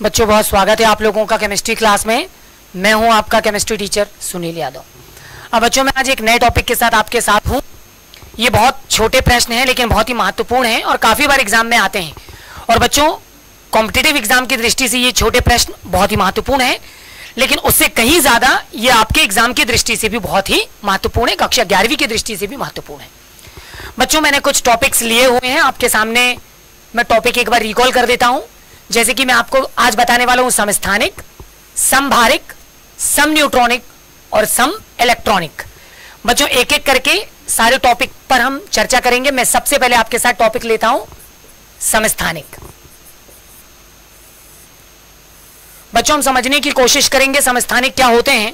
बच्चों, बहुत स्वागत है आप लोगों का केमिस्ट्री क्लास में। मैं हूँ आपका केमिस्ट्री टीचर सुनील यादव। अब बच्चों, मैं आज एक नए टॉपिक के साथ आपके साथ हूँ। ये बहुत छोटे प्रश्न हैं, लेकिन बहुत ही महत्वपूर्ण हैं और काफ़ी बार एग्ज़ाम में आते हैं। और बच्चों कॉम्पिटेटिव एग्ज़ाम की दृष्टि से ये छोटे प्रश्न बहुत ही महत्वपूर्ण है, लेकिन उससे कहीं ज़्यादा ये आपके एग्ज़ाम की दृष्टि से भी बहुत ही महत्वपूर्ण है, कक्षा ग्यारहवीं की दृष्टि से भी महत्वपूर्ण है। बच्चों, मैंने कुछ टॉपिक्स लिए हुए हैं, आपके सामने मैं टॉपिक एक बार रिकॉल कर देता हूँ। जैसे कि मैं आपको आज बताने वाला हूँ, समस्थानिक समभारिक सम न्यूट्रॉनिक और सम इलेक्ट्रॉनिक बच्चों एक एक करके सारे टॉपिक पर हम चर्चा करेंगे। मैं सबसे पहले आपके साथ टॉपिक लेता हूँ, समस्थानिक। बच्चों, हम समझने की कोशिश करेंगे समस्थानिक क्या होते हैं।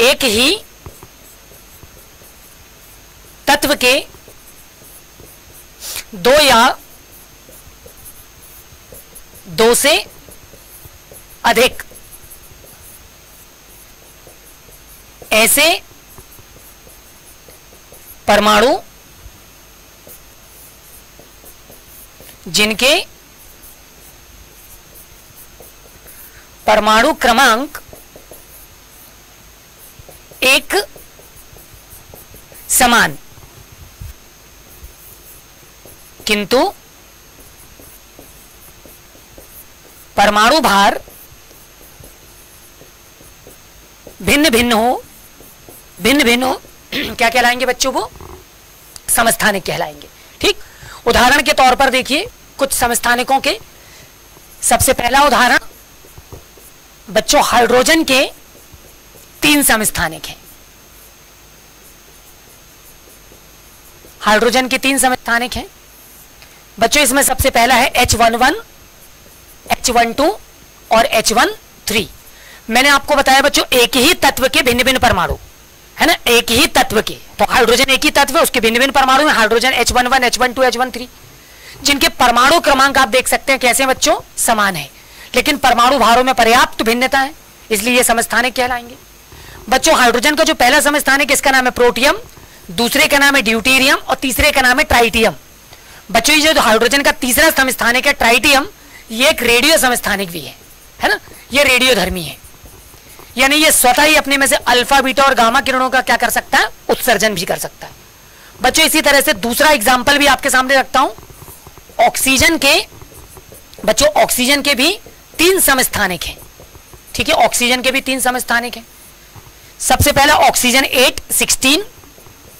एक ही तत्व के दो या दो से अधिक। ऐसे परमाणु जिनके परमाणु क्रमांक एक समान। किंतु परमाणु भार भिन्न भिन्न हो, भिन्न भिन्न हो, क्या कहलाएँगे बच्चों को समस्थानिक कहलाएँगे। ठीक? उदाहरण के तौर पर देखिए, कुछ समस्थानिकों के। सबसे पहला उदाहरण, बच्चों हाइड्रोजन के तीन समस्थानिक हैं। हाइड्रोजन के तीन समस्थानिक हैं। बच्चों, इसमें सबसे पहला है H one one H one two और एच वन थ्री मैंने आपको बताया बच्चों, एक ही तत्व के भिन्न भिन्न परमाणु, है ना? एक ही तत्व के। तो हाइड्रोजन एक ही तत्व है, उसके भिन्न भिन्न परमाणु में hydrogen H one one H one two H one three जिनके परमाणु क्रमांक आप देख सकते हैं कैसे बच्चों? समान है। लेकिन परमाणु भारों में पर्याप्त भिन्नता है, इसलिए ये समस्थानिक कहलाएँगे। बच्चों हाइड्रोजन का जो पहला समस्थानिक इसका नाम है प्रोटियम दूसरे का नाम है ड्यूटेरियम और तीसरे का नाम है ट्राइटियम बच्चों, ये जो हाइड्रोजन का तीसरा समस्थानिक है ट्राइटियम ये एक रेडियो समस्थानिक भी है है ना? ये रेडियो धर्मी है। यानी ये स्वतः ही अपने में से अल्फ़ा, बीटा और गामा किरणों का क्या कर सकता है? उत्सर्जन भी कर सकता है। बच्चों, इसी तरह से दूसरा एग्ज़ाम्पल भी आपके सामने रखता हूँ। ऑक्सीजन के, बच्चों, ऑक्सीजन के भी तीन समस्थानिक हैं। ठीक है? ऑक्सीजन के भी तीन समस्थानिक हैं। सबसे पहला ऑक्सीजन 8 16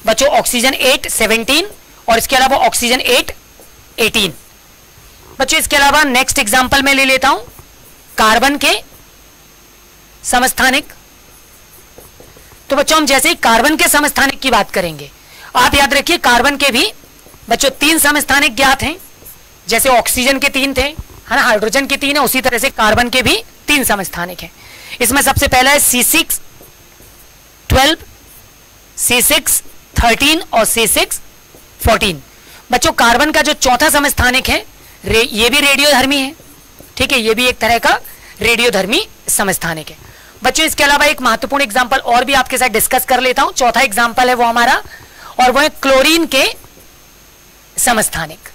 बच्चों, ऑक्सीजन 8 17 और इसके अलावा ऑक्सीजन 8 18 बच्चों, इसके अलावा नेक्स्ट एग्ज़ाम्पल में ले लेता हूँ। कार्बन के समस्थानिक। तो बच्चों, हम जैसे ही कार्बन के समस्थानिक की बात करेंगे, आप याद रखिए, कार्बन के भी बच्चों, तीन समस्थानिक ज्ञात हैं। जैसे ऑक्सीजन के तीन थे, है ना हाइड्रोजन के तीन है, उसी तरह से कार्बन के भी तीन समस्थानिक हैं। इसमें सबसे पहला है C six twelve C six thirteen और सी सिक्स फोर्टीन बच्चों, कार्बन का जो चौथा समस्थानिक है ये भी रेडियो धर्मी है। ठीक है, ये भी एक तरह का रेडियो धर्मी समस्थानिक है बच्चों, इसके अलावा एक महत्वपूर्ण एग्ज़ाम्पल और भी आपके साथ डिस्कस कर लेता हूँ। चौथा एग्ज़ाम्पल है वो हमारा, और वो है क्लोरीन के समस्थानिक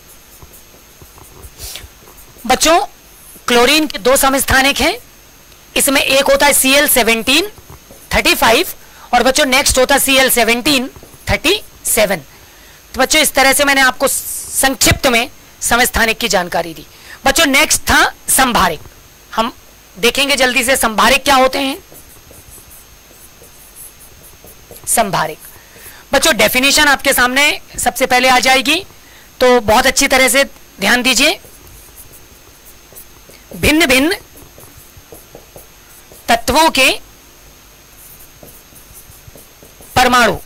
बच्चों क्लोरीन के दो समस्थानिक हैं। इसमें एक होता है C L seventeen thirty five और बच्चों नेक्स्ट होता है C L seventeen thirty seven तो बच्चों, इस तरह से मैंने आपको संक्षिप्त में समस्थानिक की जानकारी दी। बच्चों नेक्स्ट था संभारिक। हम देखेंगे जल्दी से संभारिक क्या होते हैं। संभारिक। बच्चों डेफिनेशन आपके सामने सबसे पहले आ जाएगी तो बहुत अच्छी तरह से ध्यान दीजिए। भिन्न भिन्न तत्वों के परमाणु,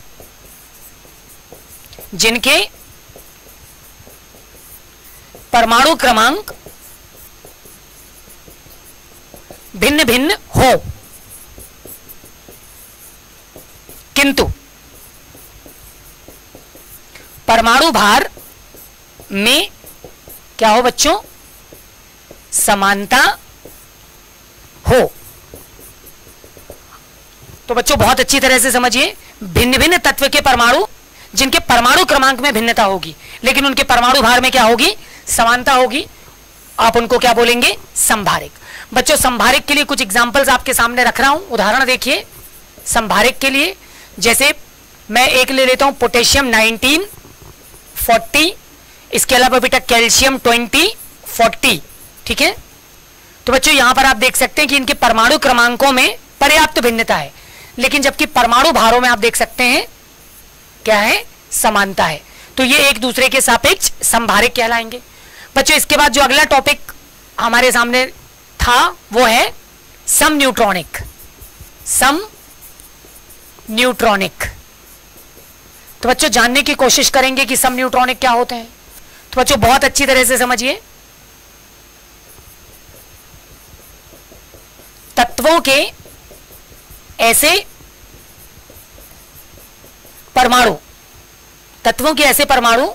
जिनके परमाणु क्रमांक भिन्न भिन्न हो। किंतु परमाणु भार में क्या हो बच्चों? समानता हो। तो बच्चों, बहुत अच्छी तरह से समझिए, भिन्न भिन्न तत्व के परमाणु, जिनके परमाणु क्रमांक में भिन्नता होगी, लेकिन उनके परमाणु भार में क्या होगी? समानता होगी। आप उनको क्या बोलेंगे? संभारिक। बच्चों, संभारिक के लिए कुछ एग्जाम्पल्स आपके सामने रख रहा हूँ। उदाहरण देखिए। संभारिक के लिए जैसे मैं एक ले लेता हूँ, पोटेशियम 19 40 इसके अलावा बेटा कैल्शियम 20 40 ठीक है? तो बच्चों, यहाँ पर आप देख सकते हैं कि इनके परमाणु क्रमांकों में पर्याप्त भिन्नता है। लेकिन जबकि परमाणु भारों में आप देख सकते हैं, क्या है? समानता है। तो ये एक दूसरे के सापेक्ष संभारिक कहलाएँगे। बच्चों इसके बाद जो अगला टॉपिक हमारे सामने था, वो है सम न्यूट्रॉनिक। सम न्यूट्रॉनिक। तो बच्चों, जानने की कोशिश करेंगे कि सम न्यूट्रॉनिक क्या होते हैं। तो बच्चों, बहुत अच्छी तरह से समझिए। तत्वों के ऐसे परमाणु, तत्वों के ऐसे परमाणु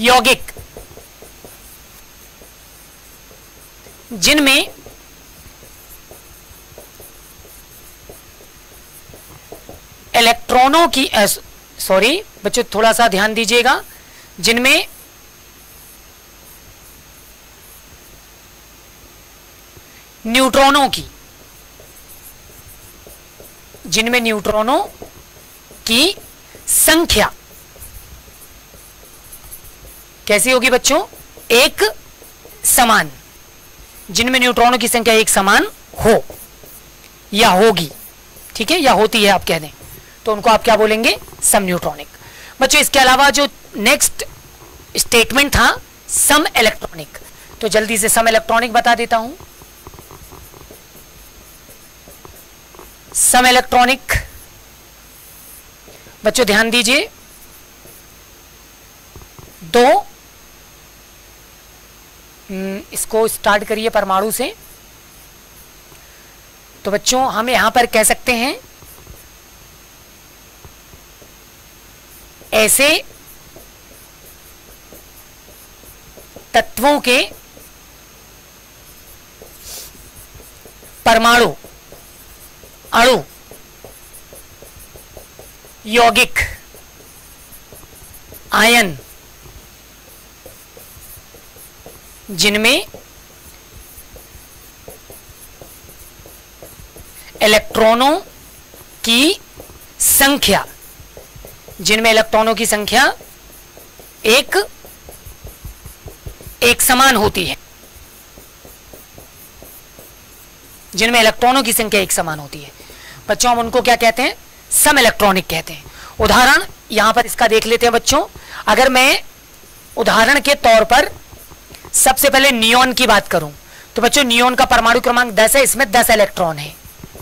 यौगिक। जिनमें इलेक्ट्रॉनों की सॉरी बच्चों थोड़ा सा ध्यान दीजिएगा, जिनमें न्यूट्रॉनों की, जिनमें न्यूट्रॉनों की संख्या। कैसी होगी बच्चों? एक समान। जिनमें न्यूट्रॉनों की संख्या एक समान हो या होगी, ठीक है, या होती है, आप कह दें। तो उनको आप क्या बोलेंगे? सम न्यूट्रॉनिक बच्चों, इसके अलावा जो नेक्स्ट स्टेटमेंट था सम इलेक्ट्रॉनिक तो जल्दी से सम इलेक्ट्रॉनिक बता देता हूँ। सम इलेक्ट्रॉनिक बच्चों, ध्यान दीजिए। दो इसको स्टार्ट करिए परमाणु से। तो बच्चों, हम यहाँ पर कह सकते हैं, ऐसे तत्वों के परमाणु, अणु, यौगिक, आयन जिनमें इलेक्ट्रॉनों की संख्या, जिनमें इलेक्ट्रॉनों की संख्या एक एक समान होती है। जिनमें इलेक्ट्रॉनों की संख्या एक समान होती है। बच्चों, हम उनको क्या कहते हैं? सम इलेक्ट्रॉनिक कहते हैं। उदाहरण यहाँ पर इसका देख लेते हैं बच्चों। अगर मैं उदाहरण के तौर पर सबसे पहले नियोन की बात करूँ। तो बच्चों नियोन का परमाणु क्रमांक 10 है, इसमें 10 इलेक्ट्रॉन है।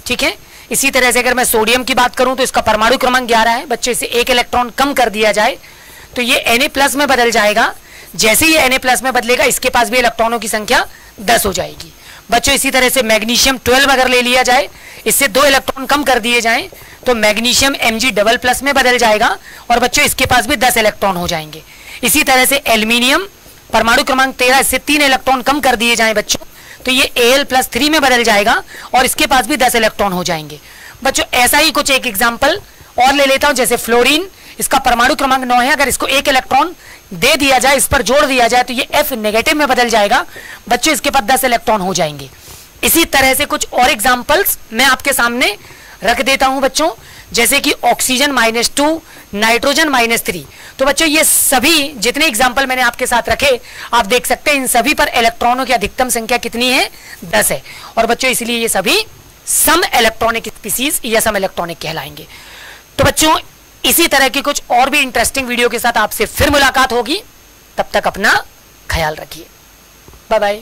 ठीक है? इसी तरह से अगर मैं सोडियम की बात करूँ तो इसका परमाणु क्रमांक 11 है। बच्चों, इसे एक इलेक्ट्रॉन कम कर दिया जाए तो ये Na प्लस में बदल जाएगा। जैसे ही Na प्लस में बदलेगा, इसके पास भी इलेक्ट्रॉनों की संख्या दस हो जाएगी। बच्चों, इसी तरह से मैग्नीशियम ट्वेल्व अगर ले लिया जाए, इससे दो इलेक्ट्रॉन कम कर दिए जाए तो मैग्नीशियम एम डबल प्लस में बदल जाएगा, और बच्चों, इसके पास भी दस इलेक्ट्रॉन हो जाएँगे। इसी तरह से एल्यूमिनियम परमाणु क्रमांक तेरह इससे तीन इलेक्ट्रॉन कम कर दिए जाए बच्चों। तो ये एल प्लस थ्री में बदल जाएगा और इसके पास भी दस इलेक्ट्रॉन हो जाएँगे। बच्चों, ऐसा ही कुछ एक एग्ज़ाम्पल और ले लेता हूँ, जैसे फ्लोरीन इसका परमाणु क्रमांक नौ है। अगर इसको एक इलेक्ट्रॉन दे दिया जाए, इस पर जोड़ दिया जाए तो ये एफ़ नेगेटिव में बदल जाएगा। बच्चों, इसके पास दस इलेक्ट्रॉन हो जाएँगे। इसी तरह से कुछ और एग्जाम्पल्स मैं आपके सामने रख देता हूँ, बच्चों। जैसे कि oxygen minus two nitrogen minus three तो बच्चों, ये सभी जितने एग्ज़ाम्पल मैंने आपके साथ रखे, आप देख सकते हैं इन सभी पर इलेक्ट्रॉनों की अधिकतम संख्या कितनी है? दस है। और बच्चों, इसलिए ये सभी सम इलेक्ट्रॉनिक स्पीसीज या सम इलेक्ट्रॉनिक कहलाएँगे। तो बच्चों, इसी तरह की कुछ और भी इंटरेस्टिंग वीडियो के साथ आपसे फिर मुलाकात होगी। तब तक अपना ख्याल रखिए। Bye bye